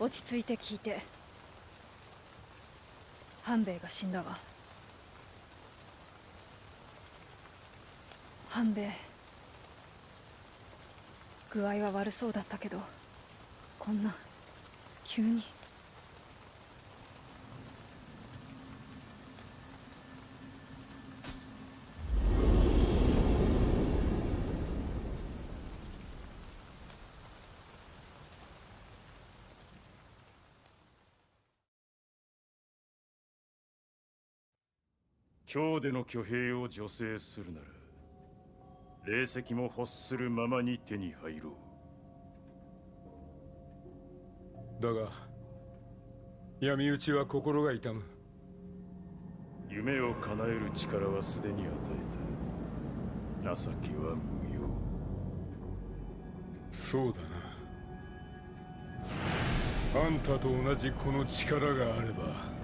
落ち着いて聞いて。半兵衛が死んだわ。半兵衛。具合は悪そうだったけどこんな急に。今日での挙兵を助成するなら霊石も欲するままに手に入ろう。だが闇討ちは心が痛む。夢を叶える力はすでに与えた。情けは無用。そうだな。あんたと同じこの力があれば